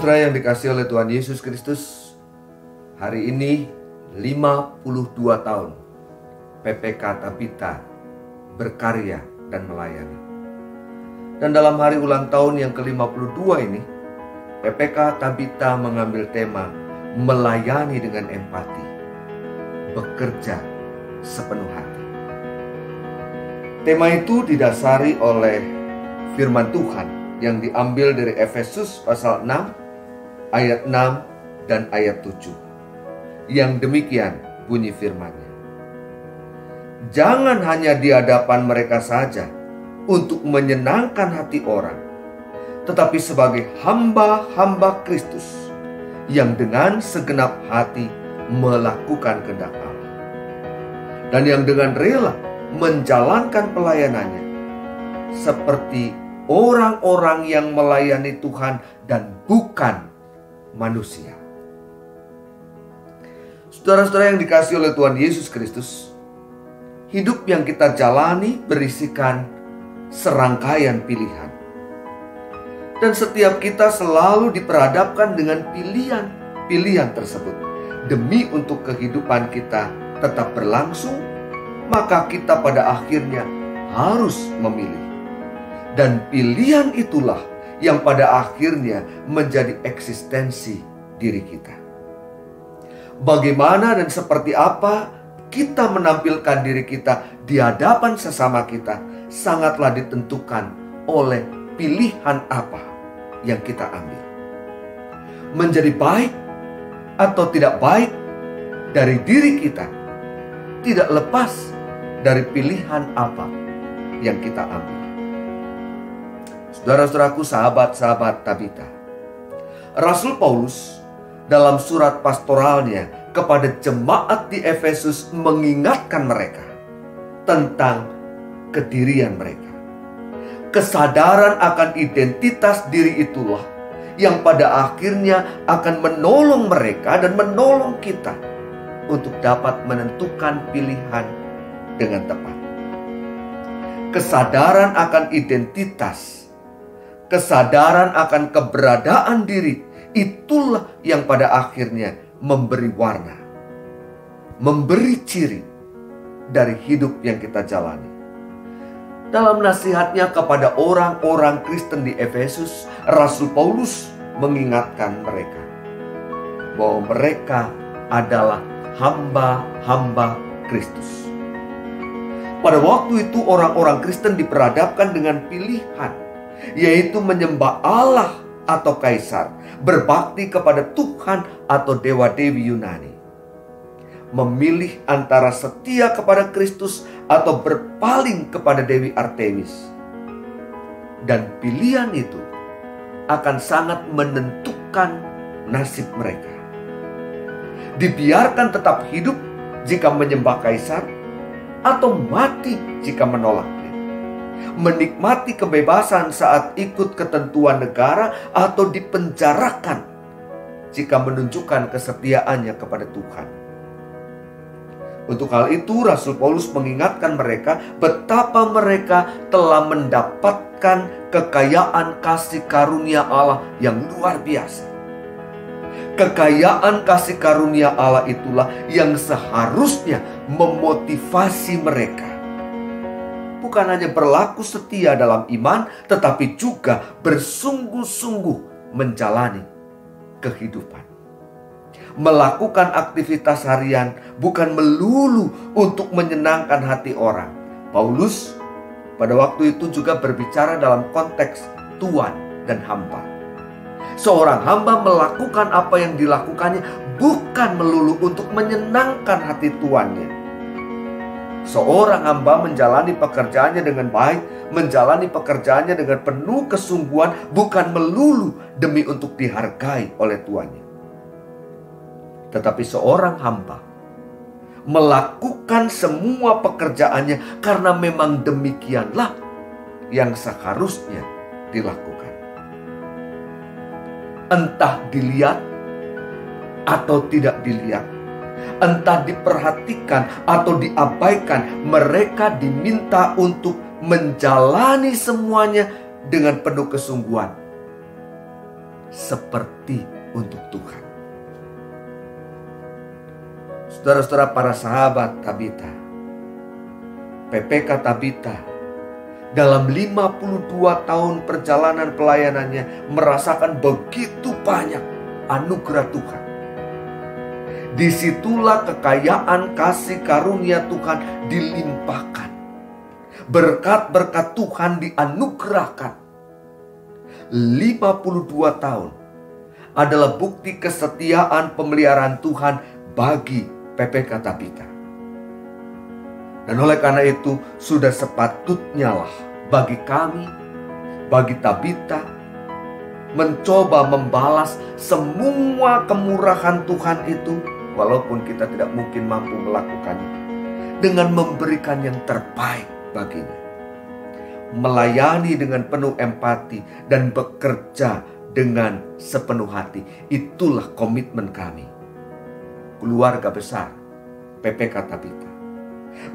Saudara-saudara yang dikasih oleh Tuhan Yesus Kristus, hari ini 52 tahun PPK Tabita berkarya dan melayani. Dan dalam hari ulang tahun yang ke-52 ini, PPK Tabita mengambil tema melayani dengan empati, bekerja sepenuh hati. Tema itu didasari oleh firman Tuhan yang diambil dari Efesus pasal 6 ayat 6 dan ayat 7. Yang demikian bunyi firman-Nya. Jangan hanya di hadapan mereka saja untuk menyenangkan hati orang, tetapi sebagai hamba-hamba Kristus yang dengan segenap hati melakukan kehendak Allah. Dan yang dengan rela menjalankan pelayanannya seperti orang-orang yang melayani Tuhan dan bukan manusia. Saudara-saudara yang dikasih oleh Tuhan Yesus Kristus, hidup yang kita jalani berisikan serangkaian pilihan. Dan setiap kita selalu diperhadapkan dengan pilihan-pilihan tersebut. Demi untuk kehidupan kita tetap berlangsung, maka kita pada akhirnya harus memilih. Dan pilihan itulah yang pada akhirnya menjadi eksistensi diri kita. Bagaimana dan seperti apa kita menampilkan diri kita di hadapan sesama kita sangatlah ditentukan oleh pilihan apa yang kita ambil. Menjadi baik atau tidak baik dari diri kita tidak lepas dari pilihan apa yang kita ambil. Saudara-saudaraku, sahabat-sahabat Tabita. Rasul Paulus dalam surat pastoralnya kepada jemaat di Efesus mengingatkan mereka tentang kedirian mereka. Kesadaran akan identitas diri itulah yang pada akhirnya akan menolong mereka dan menolong kita untuk dapat menentukan pilihan dengan tepat. Kesadaran akan identitas kesadaran akan keberadaan diri, itulah yang pada akhirnya memberi warna, memberi ciri dari hidup yang kita jalani. Dalam nasihatnya kepada orang-orang Kristen di Efesus, Rasul Paulus mengingatkan mereka bahwa mereka adalah hamba-hamba Kristus. Pada waktu itu orang-orang Kristen diperhadapkan dengan pilihan yaitu menyembah Allah atau kaisar, berbakti kepada Tuhan atau dewa-dewi Yunani. Memilih antara setia kepada Kristus atau berpaling kepada Dewi Artemis. Dan pilihan itu akan sangat menentukan nasib mereka. Dibiarkan tetap hidup jika menyembah kaisar atau mati jika menolak menikmati kebebasan saat ikut ketentuan negara atau dipenjarakan jika menunjukkan kesetiaannya kepada Tuhan. Untuk hal itu Rasul Paulus mengingatkan mereka betapa mereka telah mendapatkan kekayaan kasih karunia Allah yang luar biasa. Kekayaan kasih karunia Allah itulah yang seharusnya memotivasi mereka bukan hanya berlaku setia dalam iman, tetapi juga bersungguh-sungguh menjalani kehidupan. Melakukan aktivitas harian bukan melulu untuk menyenangkan hati orang. Paulus pada waktu itu juga berbicara dalam konteks tuan dan hamba. Seorang hamba melakukan apa yang dilakukannya bukan melulu untuk menyenangkan hati tuannya, Seorang hamba menjalani pekerjaannya dengan baik, menjalani pekerjaannya dengan penuh kesungguhan, bukan melulu demi untuk dihargai oleh tuannya. Tetapi seorang hamba melakukan semua pekerjaannya karena memang demikianlah yang seharusnya dilakukan. Entah dilihat atau tidak dilihat, entah diperhatikan atau diabaikan, mereka diminta untuk menjalani semuanya dengan penuh kesungguhan. seperti untuk Tuhan. Saudara-saudara para sahabat Tabita, PPK Tabita dalam 52 tahun perjalanan pelayanannya merasakan begitu banyak anugerah Tuhan. Di situlah kekayaan kasih karunia Tuhan dilimpahkan. Berkat-berkat Tuhan dianugerahkan. 52 tahun adalah bukti kesetiaan pemeliharaan Tuhan bagi PPK Tabita. Dan oleh karena itu sudah sepatutnya lah bagi kami, bagi Tabita, mencoba membalas semua kemurahan Tuhan itu walaupun kita tidak mungkin mampu melakukannya dengan memberikan yang terbaik baginya. Melayani dengan penuh empati dan bekerja dengan sepenuh hati. Itulah komitmen kami. Keluarga besar PPK Tabita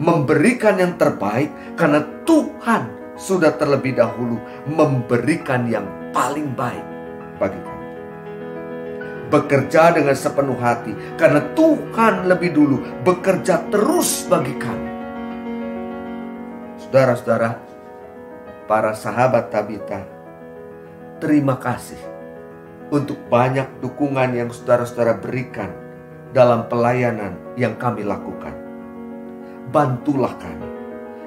memberikan yang terbaik karena Tuhan sudah terlebih dahulu memberikan yang paling baik bagi kami. Bekerja dengan sepenuh hati. Karena Tuhan lebih dulu bekerja terus bagi kami. Saudara-saudara, para sahabat Tabita, terima kasih untuk banyak dukungan yang saudara-saudara berikan dalam pelayanan yang kami lakukan. Bantulah kami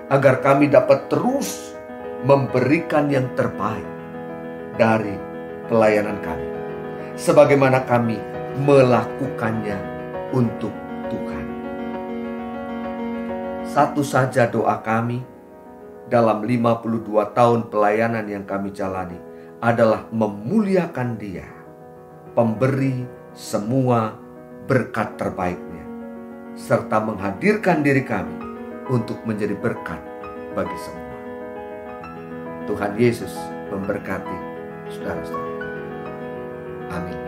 agar kami dapat terus memberikan yang terbaik dari pelayanan kami sebagaimana kami melakukannya untuk Tuhan. Satu saja doa kami dalam 52 tahun pelayanan yang kami jalani adalah memuliakan Dia, pemberi semua berkat terbaiknya serta menghadirkan diri kami untuk menjadi berkat bagi semua. Tuhan Yesus memberkati saudara-saudara. Amén.